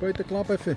Buiten klappen filho.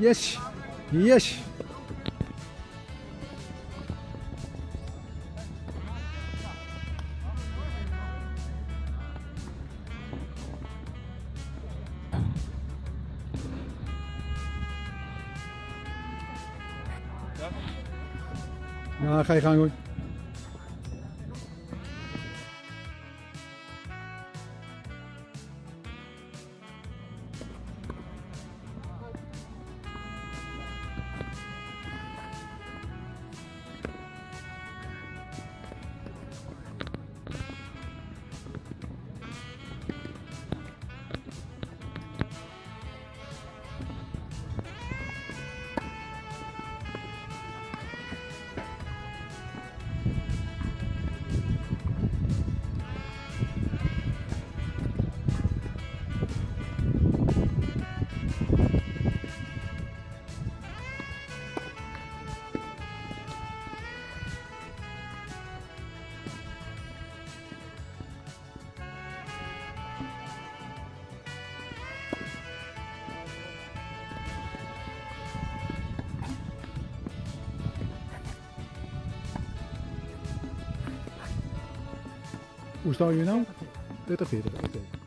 Yes. Yes. Ja, ga je gang hoor. Os da não? Terça-feira. Terça-feira.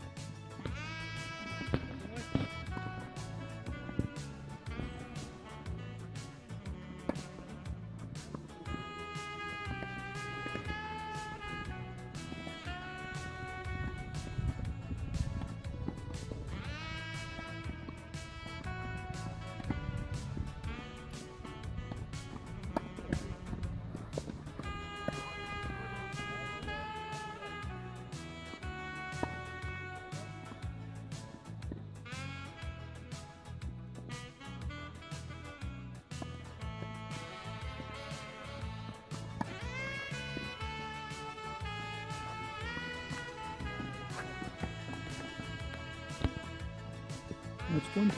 That's one.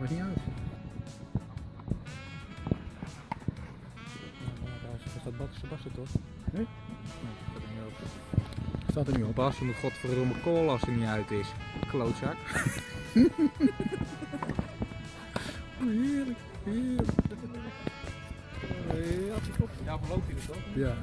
Maakt niet uit. Daar staat Bas Sebastian toch? Nee? Nee, dat er op. Staat er nu op. Bas, moet godverdomme call als hij niet uit is. Klootzak. Heerlijk, heerlijk. Ja, verloopt hij er toch? Ja.